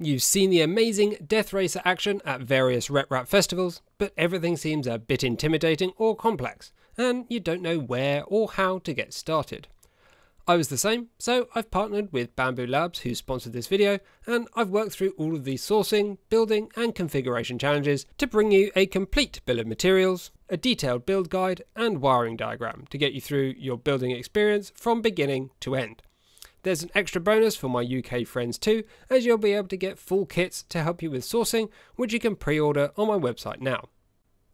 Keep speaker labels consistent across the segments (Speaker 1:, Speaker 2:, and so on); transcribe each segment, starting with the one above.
Speaker 1: You've seen the amazing Death Racer action at various RepRap festivals, but everything seems a bit intimidating or complex, and you don't know where or how to get started. I was the same, so I've partnered with Bambu Labs who sponsored this video, and I've worked through all of the sourcing, building and configuration challenges to bring you a complete bill of materials, a detailed build guide and wiring diagram to get you through your building experience from beginning to end. There's an extra bonus for my UK friends too, as you'll be able to get full kits to help you with sourcing, which you can pre-order on my website now.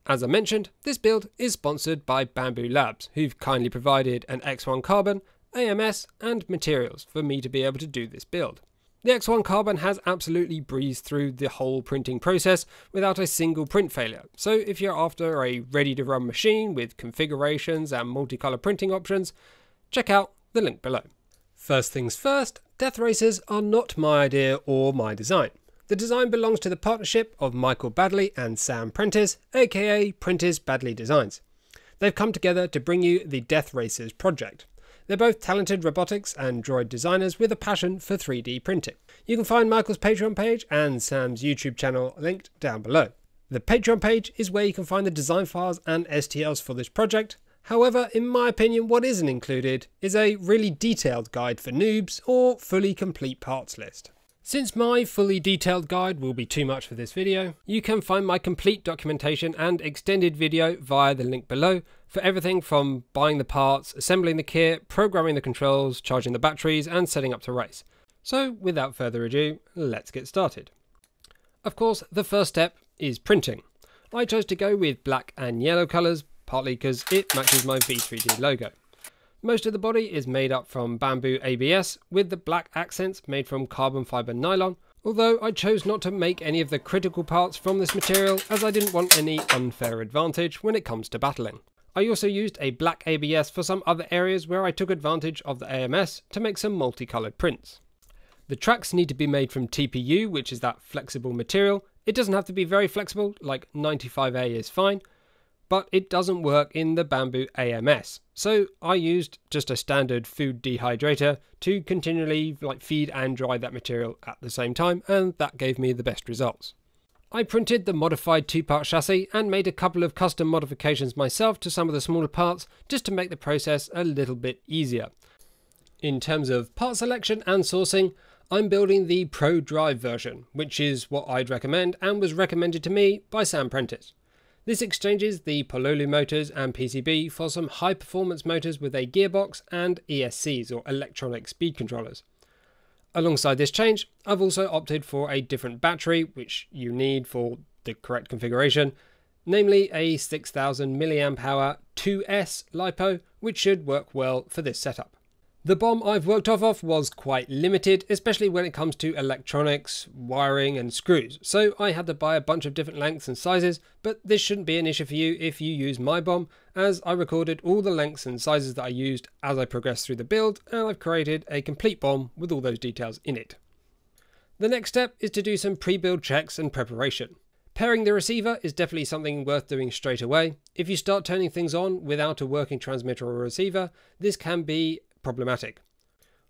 Speaker 1: As I mentioned, this build is sponsored by Bambu Labs, who've kindly provided an X1 Carbon, AMS and materials for me to be able to do this build. The X1 Carbon has absolutely breezed through the whole printing process without a single print failure, so if you're after a ready to run machine with configurations and multicolour printing options, check out the link below. First things first, Death Racers are not my idea or my design. The design belongs to the partnership of Michael Baddeley and Sam Prentice, aka Prentice Baddeley Designs. They've come together to bring you the Death Racers project. They're both talented robotics and droid designers with a passion for 3D printing. You can find Michael's Patreon page and Sam's YouTube channel linked down below. The Patreon page is where you can find the design files and STLs for this project, However, in my opinion, what isn't included is a really detailed guide for noobs or fully complete parts list. Since my fully detailed guide will be too much for this video, you can find my complete documentation and extended video via the link below for everything from buying the parts, assembling the kit, programming the controls, charging the batteries and setting up to race. So without further ado, let's get started. Of course, the first step is printing. I chose to go with black and yellow colours partly because it matches my V3D logo. Most of the body is made up from Bambu ABS with the black accents made from carbon fibre nylon, although I chose not to make any of the critical parts from this material as I didn't want any unfair advantage when it comes to battling. I also used a black ABS for some other areas where I took advantage of the AMS to make some multicoloured prints. The tracks need to be made from TPU, which is that flexible material. It doesn't have to be very flexible, like 95A is fine, but it doesn't work in the Bambu AMS. So I used just a standard food dehydrator to continually like feed and dry that material at the same time and that gave me the best results. I printed the modified two-part chassis and made a couple of custom modifications myself to some of the smaller parts just to make the process a little bit easier. In terms of part selection and sourcing, I'm building the Pro Drive version, which is what I'd recommend and was recommended to me by Sam Prentice. This exchanges the Pololu motors and PCB for some high performance motors with a gearbox and ESCs or electronic speed controllers. Alongside this change, I've also opted for a different battery which you need for the correct configuration, namely a 6000 mAh 2S LiPo which should work well for this setup. The BOM I've worked off of was quite limited, especially when it comes to electronics, wiring and screws, so I had to buy a bunch of different lengths and sizes, but this shouldn't be an issue for you if you use my BOM, as I recorded all the lengths and sizes that I used as I progressed through the build, and I've created a complete BOM with all those details in it. The next step is to do some pre-build checks and preparation. Pairing the receiver is definitely something worth doing straight away. If you start turning things on without a working transmitter or receiver, this can be problematic.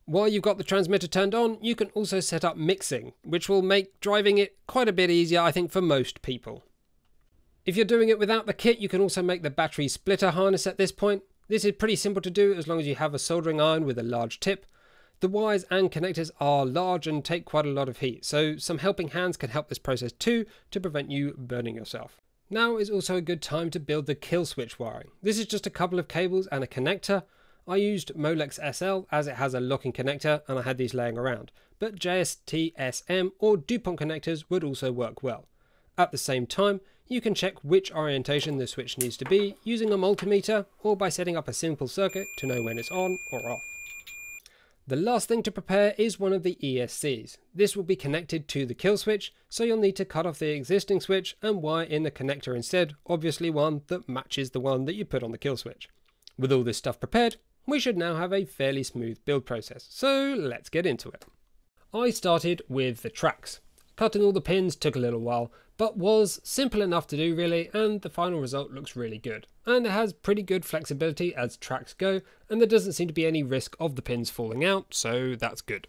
Speaker 1: While you've got the transmitter turned on, you can also set up mixing, which will make driving it quite a bit easier, I think, for most people. If you're doing it without the kit, you can also make the battery splitter harness at this point. This is pretty simple to do as long as you have a soldering iron with a large tip. The wires and connectors are large and take quite a lot of heat, so some helping hands can help this process too to prevent you burning yourself. Now is also a good time to build the kill switch wiring. This is just a couple of cables and a connector. I used Molex SL as it has a locking connector and I had these laying around, but JST SM or DuPont connectors would also work well. At the same time, you can check which orientation the switch needs to be using a multimeter or by setting up a simple circuit to know when it's on or off. The last thing to prepare is one of the ESCs. This will be connected to the kill switch, so you'll need to cut off the existing switch and wire in the connector instead, obviously one that matches the one that you put on the kill switch. With all this stuff prepared, we should now have a fairly smooth build process, so let's get into it. I started with the tracks. Cutting all the pins took a little while, but was simple enough to do really, and the final result looks really good. And it has pretty good flexibility as tracks go, and there doesn't seem to be any risk of the pins falling out, so that's good.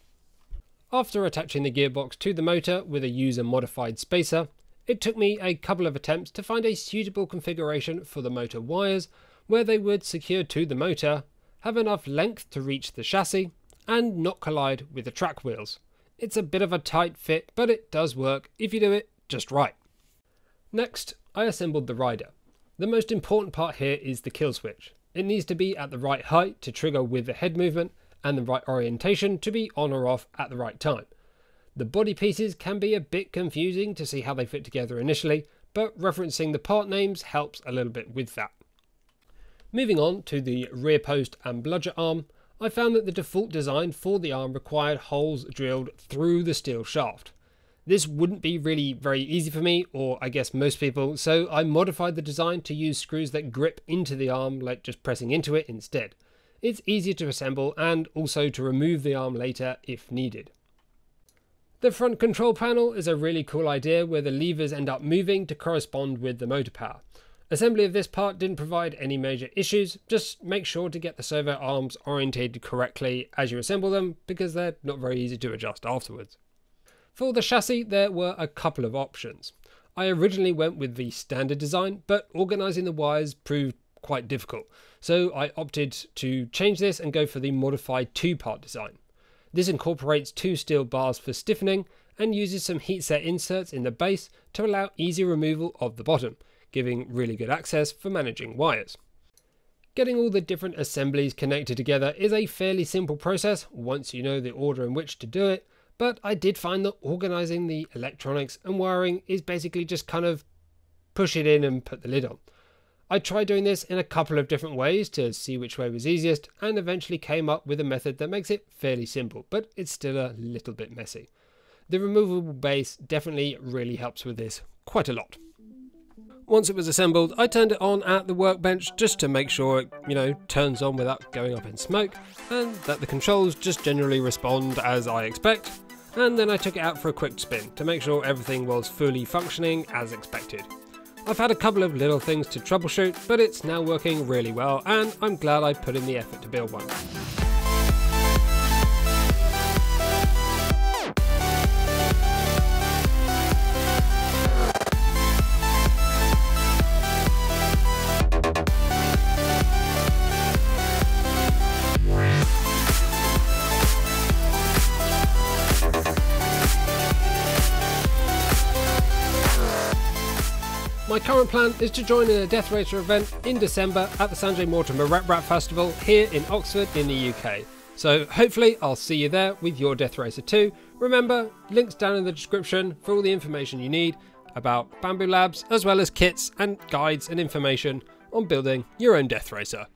Speaker 1: After attaching the gearbox to the motor with a user modified spacer, it took me a couple of attempts to find a suitable configuration for the motor wires where they would secure to the motor, have enough length to reach the chassis, and not collide with the track wheels. It's a bit of a tight fit, but it does work if you do it just right. Next, I assembled the rider. The most important part here is the kill switch. It needs to be at the right height to trigger with the head movement and the right orientation to be on or off at the right time. The body pieces can be a bit confusing to see how they fit together initially, but referencing the part names helps a little bit with that. Moving on to the rear post and bludger arm, I found that the default design for the arm required holes drilled through the steel shaft. This wouldn't be really very easy for me, or I guess most people, so I modified the design to use screws that grip into the arm like just pressing into it instead. It's easier to assemble and also to remove the arm later if needed. The front control panel is a really cool idea where the levers end up moving to correspond with the motor power. Assembly of this part didn't provide any major issues, just make sure to get the servo arms orientated correctly as you assemble them because they're not very easy to adjust afterwards. For the chassis there were a couple of options. I originally went with the standard design, but organising the wires proved quite difficult, so I opted to change this and go for the modified two-part design. This incorporates two steel bars for stiffening and uses some heat set inserts in the base to allow easy removal of the bottom, giving really good access for managing wires. Getting all the different assemblies connected together is a fairly simple process once you know the order in which to do it, but I did find that organizing the electronics and wiring is basically just kind of push it in and put the lid on. I tried doing this in a couple of different ways to see which way was easiest and eventually came up with a method that makes it fairly simple, but it's still a little bit messy. The removable base definitely really helps with this quite a lot. Once it was assembled, I turned it on at the workbench just to make sure it, you know, turns on without going up in smoke, and that the controls just generally respond as I expect. And then I took it out for a quick spin to make sure everything was fully functioning as expected. I've had a couple of little things to troubleshoot, but it's now working really well, and I'm glad I put in the effort to build one. My current plan is to join in a Death Racer event in December at the Sanjay Mortimer RepRap Festival here in Oxford in the UK. So hopefully I'll see you there with your Death Racer too. Remember, links down in the description for all the information you need about Bambu Labs, as well as kits and guides and information on building your own Death Racer.